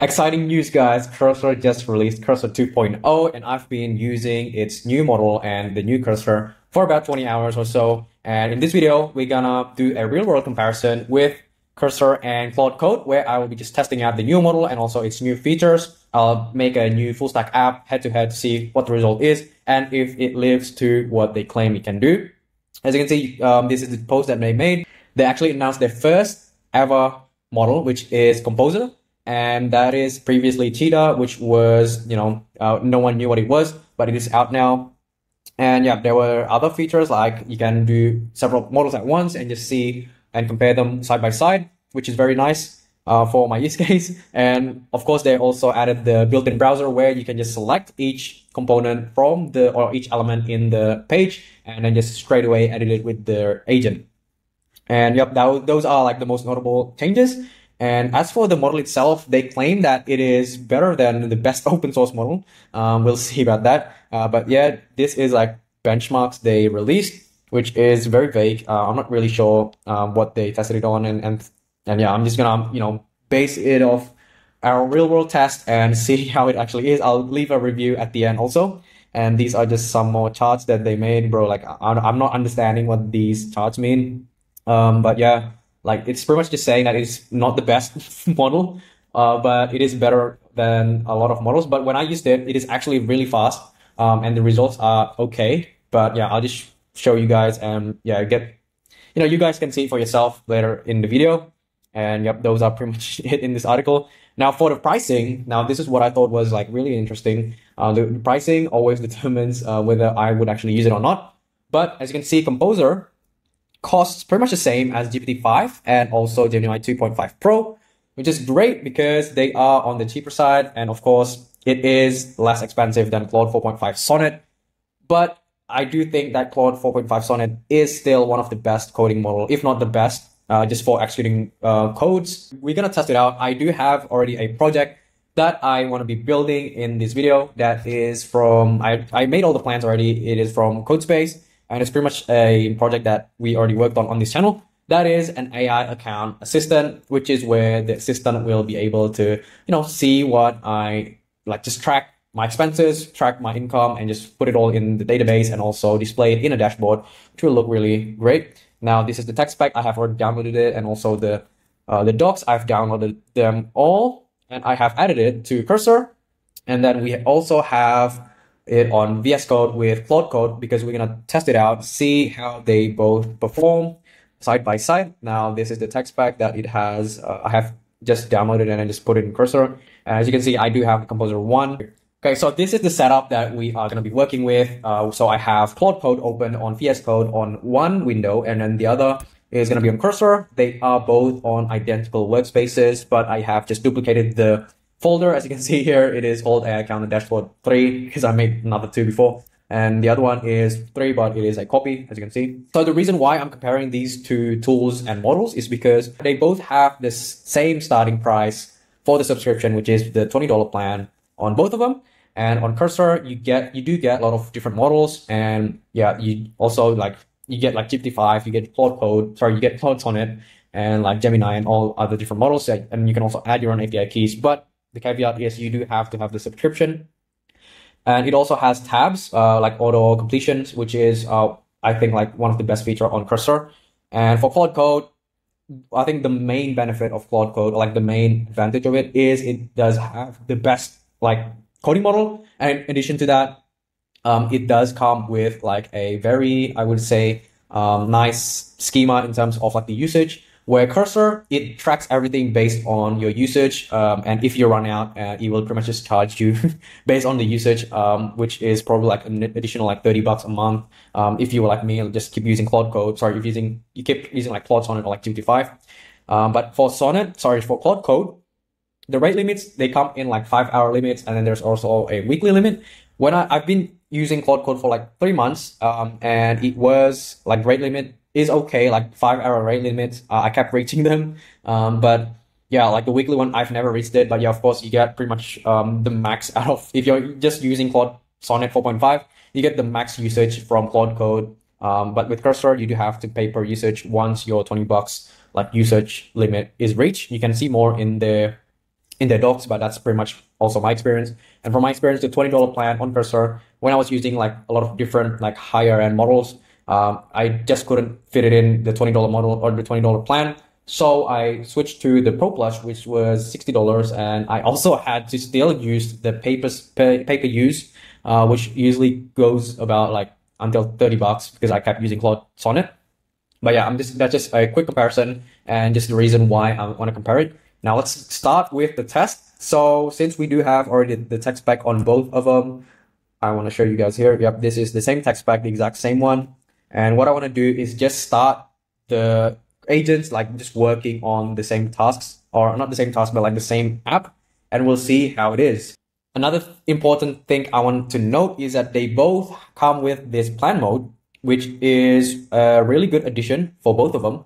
Exciting news, guys. Cursor just released Cursor 2.0, and I've been using its new model and the new Cursor for about 20 hours or so. And in this video, we're gonna do a real world comparison with Cursor and Claude Code, where I will be just testing out the new model and also its new features. I'll make a new full stack app head to head to see what the result is and if it lives to what they claim it can do. As you can see, um, this is the post that they made. They actually announced their first ever model, which is Composer and that is previously Cheetah, which was you know uh, no one knew what it was, but it is out now. And yeah, there were other features like you can do several models at once and just see and compare them side by side, which is very nice uh, for my use case. And of course, they also added the built-in browser where you can just select each component from the or each element in the page and then just straight away edit it with the agent. And yep, that, those are like the most notable changes. And as for the model itself, they claim that it is better than the best open source model. Um, we'll see about that. Uh, but yeah, this is like benchmarks they released, which is very vague. Uh, I'm not really sure um, what they tested it on, and and and yeah, I'm just gonna you know base it off our real world test and see how it actually is. I'll leave a review at the end also. And these are just some more charts that they made, bro. Like I'm not understanding what these charts mean. Um, but yeah, like it's pretty much just saying that it's not the best model, uh, but it is better than a lot of models. But when I used it, it is actually really fast, um, and the results are okay. But yeah, I'll just show you guys and yeah, get you know you guys can see for yourself later in the video. And yep, those are pretty much it in this article. Now for the pricing, now this is what I thought was like really interesting. Uh, the, the pricing always determines uh, whether I would actually use it or not. But as you can see, Composer costs pretty much the same as GPT-5 and also Gemini 2.5 Pro, which is great because they are on the cheaper side. And of course, it is less expensive than Claude 4.5 Sonnet. But I do think that Claude 4.5 Sonnet is still one of the best coding model, if not the best, uh, just for executing uh, codes. We're going to test it out. I do have already a project that I want to be building in this video that is from, I, I made all the plans already. It is from CodeSpace and it's pretty much a project that we already worked on on this channel. That is an AI account assistant, which is where the assistant will be able to, you know, see what I like, just track my expenses, track my income, and just put it all in the database and also display it in a dashboard, which will look really great. Now, this is the tech spec. I have already downloaded it, and also the uh, the docs. I've downloaded them all, and I have added it to Cursor. And then we also have it on VS Code with Claude Code because we're gonna test it out, see how they both perform side by side. Now this is the tech spec that it has. Uh, I have just downloaded and I just put it in Cursor. As you can see, I do have Composer 1. Okay, so this is the setup that we are going to be working with. Uh, so I have Claude Code open on VS Code on one window and then the other is going to be on Cursor. They are both on identical workspaces, but I have just duplicated the folder. As you can see here, it is called AI Account Dashboard 3 because I made another two before. And the other one is 3, but it is a copy, as you can see. So the reason why I'm comparing these two tools and models is because they both have the same starting price for the subscription, which is the $20 plan on both of them. And on Cursor, you get you do get a lot of different models, and yeah, you also like you get like GPT-5, you get Claude Code, sorry, you get Claude Sonnet, and like Gemini and all other different models, and you can also add your own API keys. But the caveat is you do have to have the subscription. And it also has tabs uh, like auto completions, which is, uh, I think, like one of the best feature on Cursor. And for Claude Code, I think the main benefit of Claude Code, like the main advantage of it, is it does have the best like coding model. And in addition to that, um, it does come with like a very, I would say, um, nice schema in terms of like the usage where cursor it tracks everything based on your usage um, and if you run out uh, it will pretty much just charge you based on the usage um, which is probably like an additional like 30 bucks a month. Um, if you were like me just keep using Claude Code. Sorry if using you keep using like Claude Sonnet or like GPT-5 um, but for Sonnet sorry for Claude Code the rate limits they come in like five hour limits and then there's also a weekly limit. When I, I've been using Claude Code for like three months um, and it was like rate limit is okay, like five hour rate limit. Uh, I kept reaching them. Um, but yeah, like the weekly one, I've never reached it. But yeah, of course, you get pretty much um, the max out of, if you're just using Claude Sonnet 4.5, you get the max usage from Claude Code. Um, but with Cursor, you do have to pay per usage once your 20 bucks like usage limit is reached. You can see more in the in the docs, but that's pretty much also my experience. And from my experience, the $20 plan on Cursor, when I was using like a lot of different like higher end models, um, I just couldn't fit it in the $20 model or the $20 plan. So I switched to the Pro Plus, which was $60. And I also had to still use the papers, pay, pay per use, uh, which usually goes about like until 30 bucks because I kept using Claude Sonnet. But yeah, I'm just, that's just a quick comparison and just the reason why I want to compare it. Now let's start with the test. So since we do have already the tech spec on both of them, I want to show you guys here. Yep, this is the same tech spec, the exact same one. And what I want to do is just start the agents like just working on the same tasks or not the same task, but like the same app. And we'll see how it is. Another important thing I want to note is that they both come with this plan mode, which is a really good addition for both of them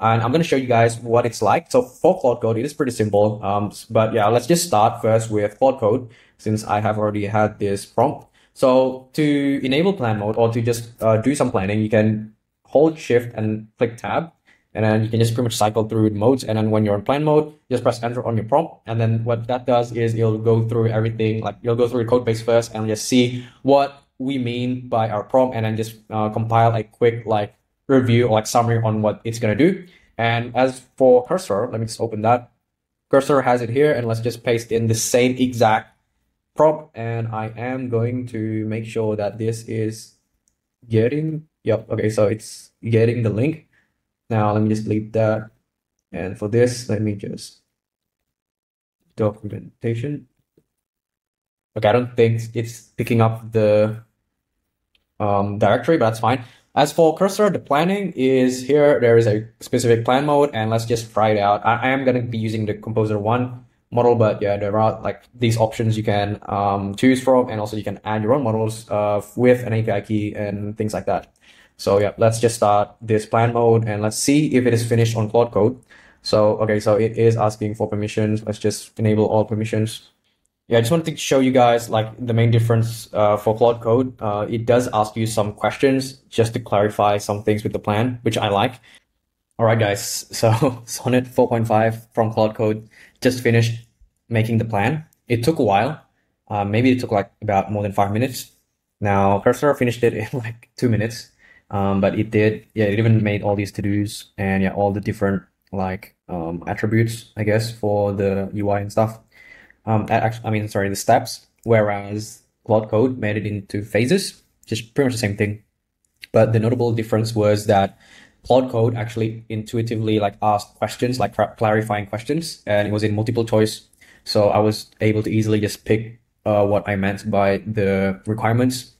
and I'm going to show you guys what it's like. So for Claude Code, it is pretty simple. Um, but yeah, let's just start first with Claude Code since I have already had this prompt. So to enable plan mode or to just uh, do some planning, you can hold shift and click tab and then you can just pretty much cycle through modes. And then when you're in plan mode, just press enter on your prompt. And then what that does is it'll go through everything, like you'll go through the code base first and just see what we mean by our prompt and then just uh, compile a quick like review or like summary on what it's going to do. And as for cursor, let me just open that. Cursor has it here and let's just paste in the same exact prompt. And I am going to make sure that this is getting, yep. Okay. So it's getting the link. Now let me just delete that. And for this, let me just documentation. Okay. I don't think it's picking up the um, directory, but that's fine. As for cursor, the planning is here. There is a specific plan mode and let's just try it out. I, I am going to be using the composer one model, but yeah, there are like these options you can um, choose from and also you can add your own models uh, with an API key and things like that. So yeah, let's just start this plan mode and let's see if it is finished on Claude Code. So, okay, so it is asking for permissions. Let's just enable all permissions yeah, I just wanted to show you guys like the main difference uh, for Claude Code. Uh, it does ask you some questions just to clarify some things with the plan, which I like. All right, guys. So Sonnet 4.5 from Claude Code just finished making the plan. It took a while. Uh, maybe it took like about more than five minutes. Now Cursor finished it in like two minutes. Um, but it did, yeah, it even made all these to-dos and yeah, all the different like um, attributes, I guess, for the UI and stuff um, I mean, sorry, the steps, whereas Claude Code made it into phases, just pretty much the same thing. But the notable difference was that Claude Code actually intuitively like asked questions, like clarifying questions, and it was in multiple choice. So I was able to easily just pick uh, what I meant by the requirements,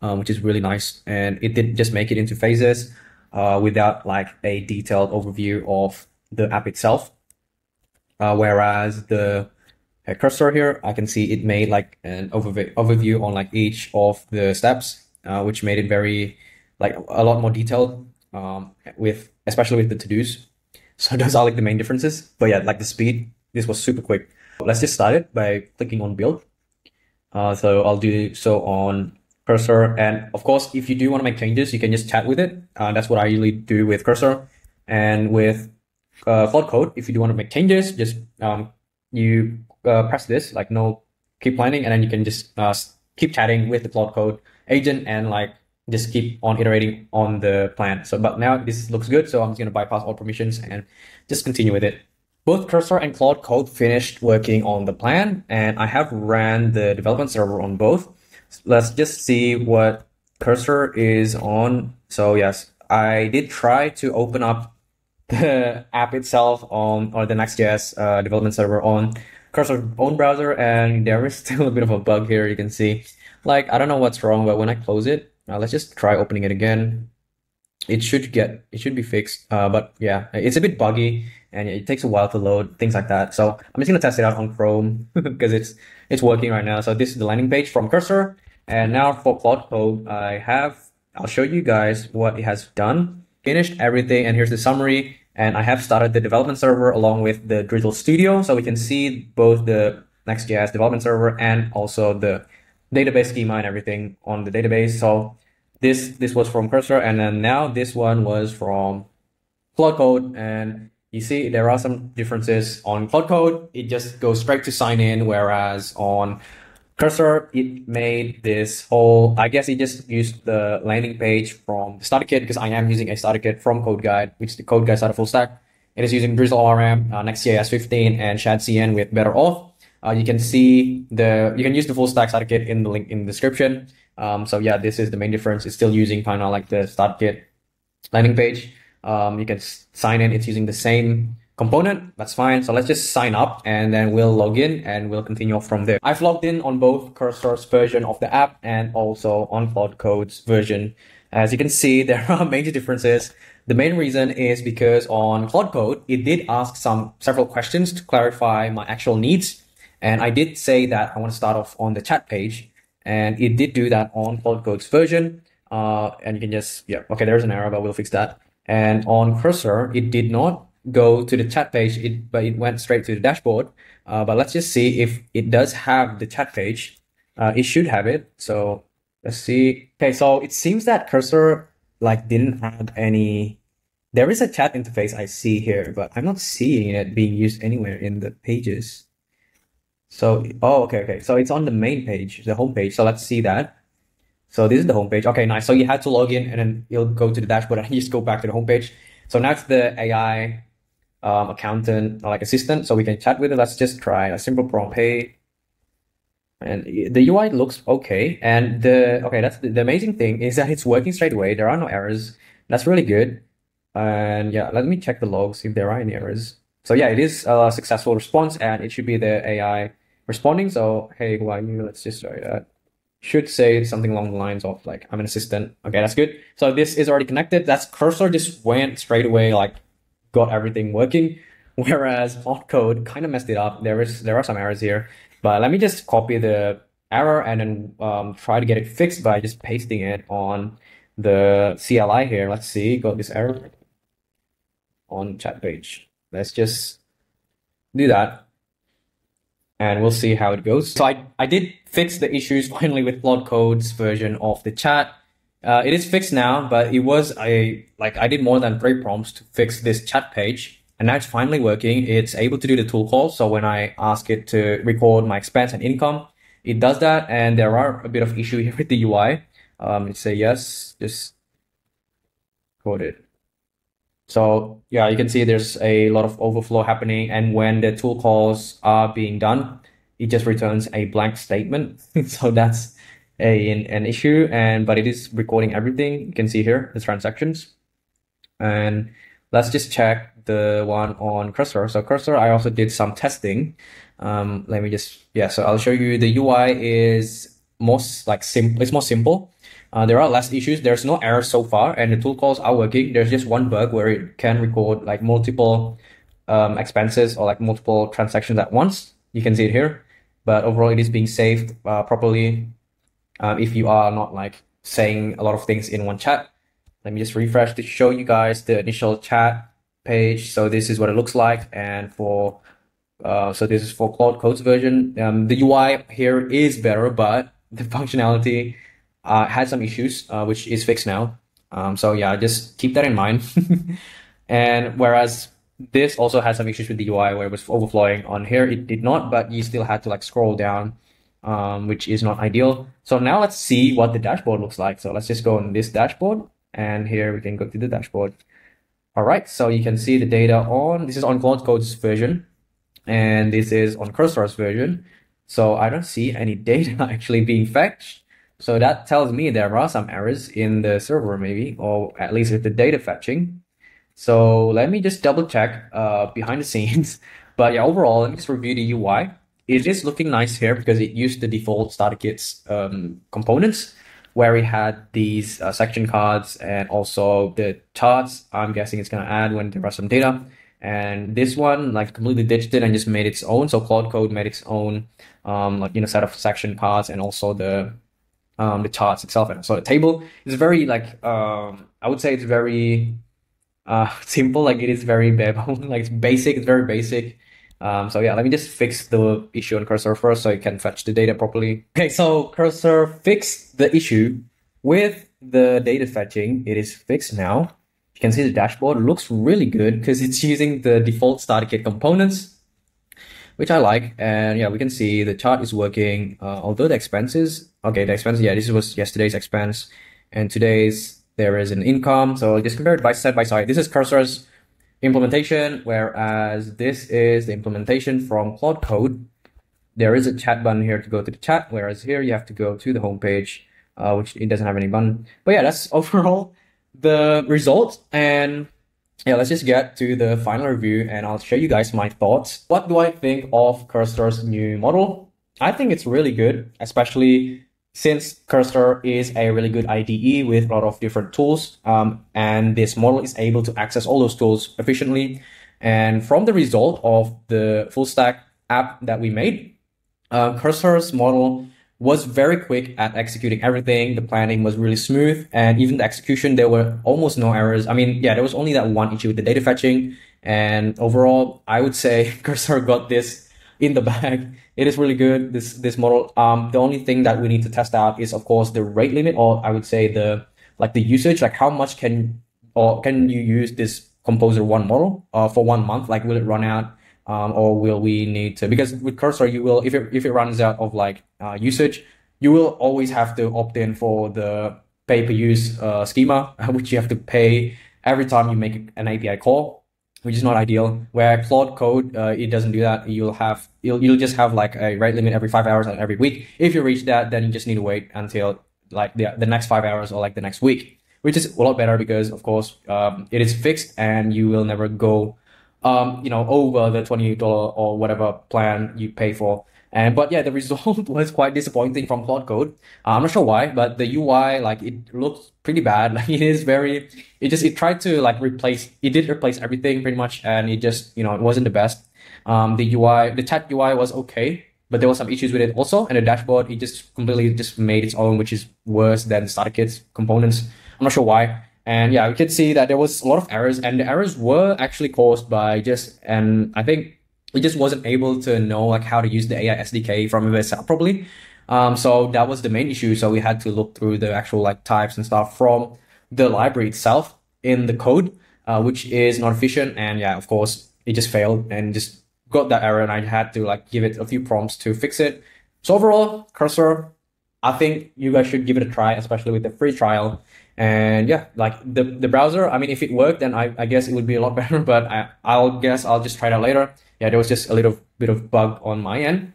um, which is really nice. And it did just make it into phases uh, without like a detailed overview of the app itself. Uh, whereas the cursor here, I can see it made like an overview on like each of the steps, uh, which made it very like a lot more detailed um, with especially with the to-dos. So those are like the main differences. But yeah, like the speed, this was super quick. Let's just start it by clicking on build. Uh, so I'll do so on cursor. And of course, if you do want to make changes, you can just chat with it. Uh, that's what I usually do with cursor. And with uh, Claude Code, if you do want to make changes, just um, you uh, press this, like no keep planning, and then you can just uh, keep chatting with the Claude Code agent and like just keep on iterating on the plan. So, but now this looks good. So I'm just going to bypass all permissions and just continue with it. Both Cursor and Claude Code finished working on the plan and I have ran the development server on both. Let's just see what Cursor is on. So yes, I did try to open up the app itself on, or the Next.js uh, development server on Cursor own browser and there is still a bit of a bug here you can see like I don't know what's wrong but when I close it uh, let's just try opening it again. It should get it should be fixed uh, but yeah it's a bit buggy and it takes a while to load things like that. So I'm just gonna test it out on Chrome because it's it's working right now. So this is the landing page from Cursor. And now for Claude Code I have I'll show you guys what it has done. Finished everything and here's the summary. And I have started the development server along with the Drizzle Studio. So we can see both the Next.js development server and also the database schema and everything on the database. So this, this was from Cursor. And then now this one was from Claude Code. And you see there are some differences on Claude Code. It just goes straight to sign in, whereas on Cursor, it made this whole, I guess it just used the landing page from starter kit because I am using a starter kit from Code Guide, which is the Code Guide starter full stack. It is using Drizzle ORM, uh, Next.js 15, and ShadCN with Better Auth. Uh, you can see the, you can use the full stack starter kit in the link in the description. Um, so yeah, this is the main difference. It's still using kind of like the starter kit landing page. Um, you can sign in. It's using the same component. That's fine. So let's just sign up and then we'll log in and we'll continue from there. I've logged in on both Cursor's version of the app and also on Claude Code's version. As you can see, there are major differences. The main reason is because on Cloud Code, it did ask some several questions to clarify my actual needs. And I did say that I want to start off on the chat page and it did do that on Claude Code's version. Uh, and you can just, yeah, okay, there's an error, but we'll fix that. And on Cursor, it did not go to the chat page, it, but it went straight to the dashboard. Uh, but let's just see if it does have the chat page. Uh, it should have it. So let's see. Okay, so it seems that Cursor like didn't have any. There is a chat interface I see here, but I'm not seeing it being used anywhere in the pages. So, oh, okay, okay. So it's on the main page, the home page. So let's see that. So this is the home page. Okay, nice. So you had to log in and then you'll go to the dashboard and you just go back to the home page. So now it's the AI um, accountant, like assistant. So we can chat with it. Let's just try a simple prompt. Hey, and the UI looks okay. And the, okay, that's the, the amazing thing is that it's working straight away. There are no errors. That's really good. And yeah, let me check the logs if there are any errors. So yeah, it is a successful response and it should be the AI responding. So, hey, who are you? Let's just try that. Should say something along the lines of like, I'm an assistant. Okay, that's good. So this is already connected. That's cursor just went straight away, like got everything working. Whereas hot Code kind of messed it up. There is there are some errors here, but let me just copy the error and then um, try to get it fixed by just pasting it on the CLI here. Let's see, got this error on chat page. Let's just do that and we'll see how it goes. So I, I did fix the issues finally with Claude Code's version of the chat. Uh, it is fixed now, but it was a like I did more than three prompts to fix this chat page, and now it's finally working. It's able to do the tool call. So when I ask it to record my expense and income, it does that. And there are a bit of issue here with the UI. Um, say yes, just code it. So yeah, you can see there's a lot of overflow happening. And when the tool calls are being done, it just returns a blank statement. so that's a, an, an issue. And but it is recording everything. You can see here the transactions. And let's just check the one on Cursor. So Cursor, I also did some testing. Um, let me just, yeah, so I'll show you the UI is most like simple, it's more simple. Uh, there are less issues. There's no errors so far, and the tool calls are working. There's just one bug where it can record like multiple um, expenses or like multiple transactions at once. You can see it here, but overall it is being saved uh, properly. Um, if you are not like saying a lot of things in one chat, let me just refresh to show you guys the initial chat page. So this is what it looks like, and for uh, so this is for Claude Code's version. Um, the UI here is better, but the functionality uh, had some issues, uh, which is fixed now. Um, so yeah, just keep that in mind. and whereas this also had some issues with the UI where it was overflowing on here, it did not, but you still had to like scroll down, um, which is not ideal. So now let's see what the dashboard looks like. So let's just go on this dashboard and here we can go to the dashboard. All right, so you can see the data on, this is on Claude Code's version and this is on Cursor's version. So I don't see any data actually being fetched. So that tells me there are some errors in the server maybe, or at least with the data fetching. So let me just double check uh, behind the scenes. But yeah, overall, let me just review the UI. It is looking nice here because it used the default starter kits um, components where it had these uh, section cards and also the charts. I'm guessing it's going to add when there are some data. And this one, like completely ditched it and just made its own. So Claude Code made its own, um, like, you know, set of section cards and also the um, the charts itself. And so the table is very like um, I would say it's very uh, simple. Like it is very bare like it's basic. It's very basic. Um, so yeah, let me just fix the issue on cursor first so it can fetch the data properly. Okay, so cursor fixed the issue with the data fetching. It is fixed now. You can see the dashboard looks really good because it's using the default starter kit components, which I like. And yeah, we can see the chart is working. Uh, although the expenses, okay, the expense, yeah, this was yesterday's expense and today's there is an income. So just compare it by side by side. This is cursor's implementation, whereas this is the implementation from Claude Code. There is a chat button here to go to the chat, whereas here you have to go to the homepage, uh, which it doesn't have any button. But yeah, that's overall the result. And yeah, let's just get to the final review and I'll show you guys my thoughts. What do I think of Cursor's new model? I think it's really good, especially since Cursor is a really good IDE with a lot of different tools, um, and this model is able to access all those tools efficiently. And from the result of the full stack app that we made, uh, Cursor's model was very quick at executing everything. The planning was really smooth, and even the execution, there were almost no errors. I mean, yeah, there was only that one issue with the data fetching, and overall, I would say Cursor got this in the bag. It is really good this this model. Um the only thing that we need to test out is of course the rate limit or i would say the like the usage. Like how much can or can you use this composer one model uh, for one month? Like will it run out um, or will we need to because with cursor you will if it if it runs out of like uh, usage you will always have to opt in for the pay per use uh, schema which you have to pay every time you make an api call which is not ideal. Where I Claude Code, uh, it doesn't do that. You'll have you'll you'll just have like a rate limit every five hours and every week. If you reach that, then you just need to wait until like the the next five hours or like the next week, which is a lot better because of course um, it is fixed and you will never go um, you know over the twenty dollar or whatever plan you pay for. And but yeah, the result was quite disappointing from Claude Code. Uh, I'm not sure why, but the UI like it looks pretty bad. Like it is very, it just it tried to like replace, it did replace everything pretty much, and it just you know it wasn't the best. Um, the UI, the chat UI was okay, but there was some issues with it also, and the dashboard it just completely just made its own, which is worse than starter kit's components. I'm not sure why. And yeah, we could see that there was a lot of errors, and the errors were actually caused by just, and I think we just wasn't able to know like how to use the AI SDK from itself properly. Um, so that was the main issue. So we had to look through the actual like types and stuff from the library itself in the code, uh, which is not efficient. And yeah, of course, it just failed and just got that error. And I had to like give it a few prompts to fix it. So overall, Cursor, I think you guys should give it a try, especially with the free trial. And yeah, like the, the browser, I mean, if it worked, then I, I guess it would be a lot better, but I, I'll guess I'll just try that later yeah, there was just a little bit of bug on my end.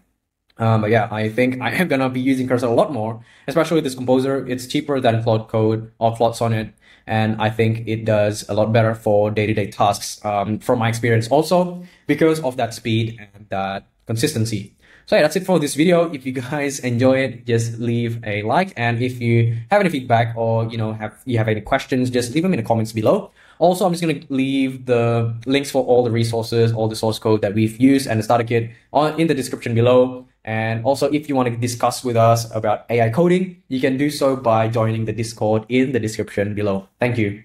Um, but yeah, I think I am gonna be using Cursor a lot more, especially with this composer. It's cheaper than Claude Code or Claude Sonnet, and I think it does a lot better for day-to-day tasks um, from my experience also because of that speed and that consistency. So yeah, that's it for this video. If you guys enjoy it, just leave a like. And if you have any feedback or, you know, have you have any questions, just leave them in the comments below. Also, I'm just going to leave the links for all the resources, all the source code that we've used and the starter kit on in the description below. And also, if you want to discuss with us about AI coding, you can do so by joining the Discord in the description below. Thank you.